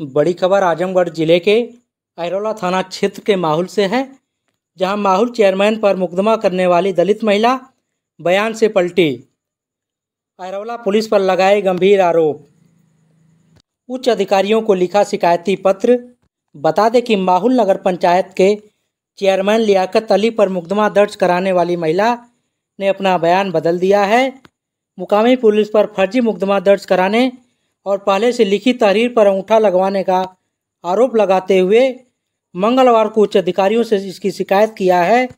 बड़ी खबर आजमगढ़ ज़िले के अहरौला थाना क्षेत्र के माहौल से है, जहाँ माहौल चेयरमैन पर मुकदमा करने वाली दलित महिला बयान से पलटी। अहरौला पुलिस पर लगाए गंभीर आरोप। उच्च अधिकारियों को लिखा शिकायती पत्र, बता दें कि माहौल नगर पंचायत के चेयरमैन लियाकत अली पर मुकदमा दर्ज कराने वाली महिला ने अपना बयान बदल दिया है। मुकामी पुलिस पर फर्जी मुकदमा दर्ज कराने और पहले से लिखी तहरीर पर अंगूठा लगवाने का आरोप लगाते हुए मंगलवार को उच्च अधिकारियों से इसकी शिकायत किया है।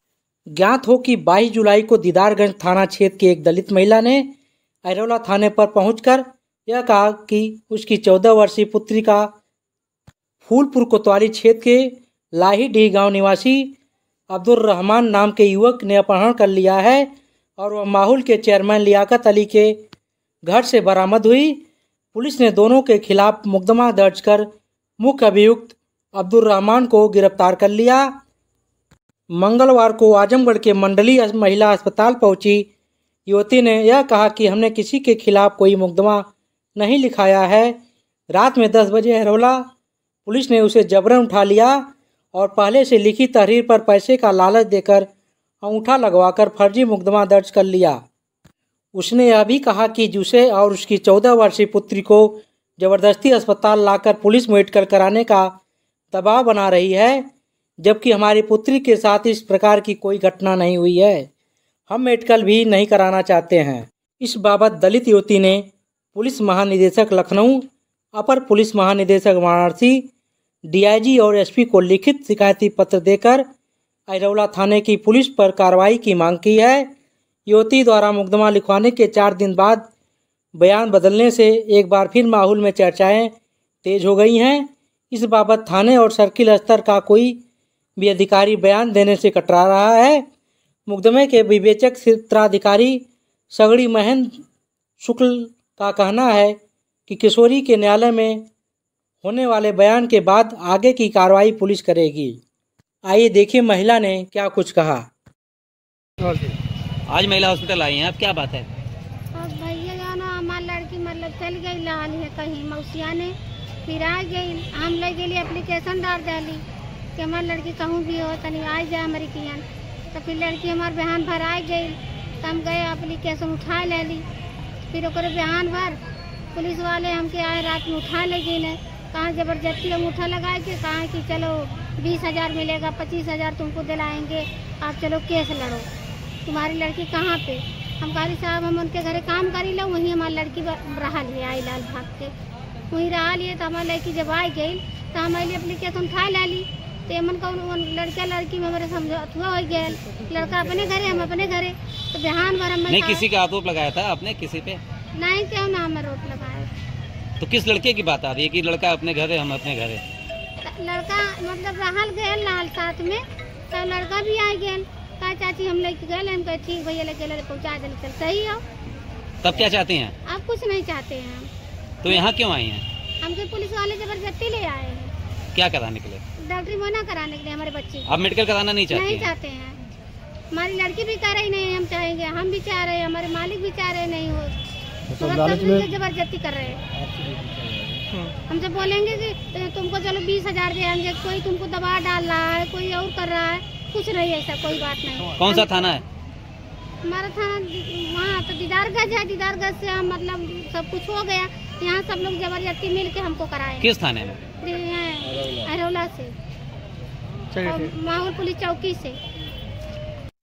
ज्ञात हो कि 22 जुलाई को दीदारगंज थाना क्षेत्र की एक दलित महिला ने अरोला थाने पर पहुंचकर यह कहा कि उसकी 14 वर्षीय पुत्री का फूलपुर कोतवाली क्षेत्र के लाही डी गाँव निवासी अब्दुल रहमान नाम के युवक ने अपहरण कर लिया है और वह माहौल के चेयरमैन लियाकत अली के घर से बरामद हुई। पुलिस ने दोनों के खिलाफ मुकदमा दर्ज कर मुख्य अभियुक्त अब्दुल रहमान को गिरफ़्तार कर लिया। मंगलवार को आजमगढ़ के मंडली महिला अस्पताल पहुँची। युवती ने यह कहा कि हमने किसी के खिलाफ कोई मुकदमा नहीं लिखाया है। रात में दस बजे हरोला पुलिस ने उसे जबरन उठा लिया और पहले से लिखी तहरीर पर पैसे का लालच देकर अंगूठा लगवाकर फर्जी मुकदमा दर्ज कर लिया। उसने यह भी कहा कि जूसे और उसकी चौदह वर्षीय पुत्री को ज़बरदस्ती अस्पताल लाकर पुलिस मेडिकल कराने का दबाव बना रही है, जबकि हमारी पुत्री के साथ इस प्रकार की कोई घटना नहीं हुई है। हम मेडिकल भी नहीं कराना चाहते हैं। इस बाबत दलित युवती ने पुलिस महानिदेशक लखनऊ, अपर पुलिस महानिदेशक वाराणसी, डीआईजी और एसपी को लिखित शिकायती पत्र देकर अरौला थाने की पुलिस पर कार्रवाई की मांग की है। युवती द्वारा मुकदमा लिखवाने के चार दिन बाद बयान बदलने से एक बार फिर माहौल में चर्चाएँ तेज हो गई हैं। इस बाबत थाने और सर्किल स्तर का कोई भी अधिकारी बयान देने से कटरा रहा है। मुकदमे के विवेचक क्षेत्राधिकारी सगड़ी महेंद्र शुक्ल का कहना है कि किशोरी के न्यायालय में होने वाले बयान के बाद आगे की कार्रवाई पुलिस करेगी। आइए देखिए महिला ने क्या कुछ कहा। आज महिला हॉस्पिटल आई हैं, अब क्या बात है? अब भैया जानो हमार लड़की मतलब चल गई, लाल है कहीं, मौसिया ने फिर आ गई, हम ले गई एप्लीकेशन डाल डाली कि हमार लड़की कहूँ भी हो, तनी आ जाए हमारी कियन। तो फिर लड़की हमार बहन भर आ गई तो हम गए एप्लीकेशन उठा ले ली। फिर ओकर बहन भर, पुलिस वाले हमके आए, रात में उठा ले गए कहाँ ज़बरदस्ती अंगूठा लगाए के, कहा कि चलो बीस हज़ार मिलेगा, पच्चीस हज़ार तुमको दिलाएँगे, आप चलो केस लड़ो। तुम्हारी लड़की कहाँ पे? हम कारी साहब हम उनके घरे काम करी लो वहीं हमारी लड़की रहा लिए आई लाल भाग के। वहीं रहा लिए तो हमारी लड़की जब आई गई तो हमारे एप्लीकेशन उठा ला ली। तो मन का लड़का लड़की में हमारे समझो अथुआ हो गया। लड़का अपने घरे हम अपने घरे। तो बिहान भर हम नहीं किसी का आरोप लगाया था आपने? किसी पे? नहीं क्यों ना हमें रोक लगाया? तो किस लड़के की बात आ रही है कि लड़का अपने घरे हम अपने घरे? लड़का मतलब रहल गए लाल साथ में तो लड़का भी आ गया। का चाची हम लेके गए हम कहे ठीक भैया लेके गए पहुँचा दिल चल सही हो। तब क्या चाहते हैं? आप कुछ नहीं चाहते हैं। हम तो यहाँ क्यों आई हैं? हमके पुलिस वाले ज़बरदस्ती ले आए हैं। क्या कराने के लिए? डॉक्टरी मोना कराने के लिए हमारे बच्चे आप मेडिकल कराना नहीं चाहती नहीं हैं? चाहते हैं। हमारी लड़की भी कह रही नहीं हम चाहेंगे हम भी चाह रहे हैं हमारे मालिक भी चाह रहे नहीं हो। मिलके ज़बरदस्ती कर रहे हैं। हम जब बोलेंगे कि तो तुमको चलो बीस हज़ार देंगे कोई तुमको दबा डाल रहा है कोई और कर रहा है कुछ नहीं ऐसा कोई बात नहीं। कौन सा थाना है? हमारा थाना वहाँ तो दीदारगंज है दीदारगंज से हम मतलब सब कुछ हो गया। यहाँ सब लोग ज़बरदस्ती मिल के हमको कराए किस थाने में? अरौला से। माहौल पुलिस चौकी से।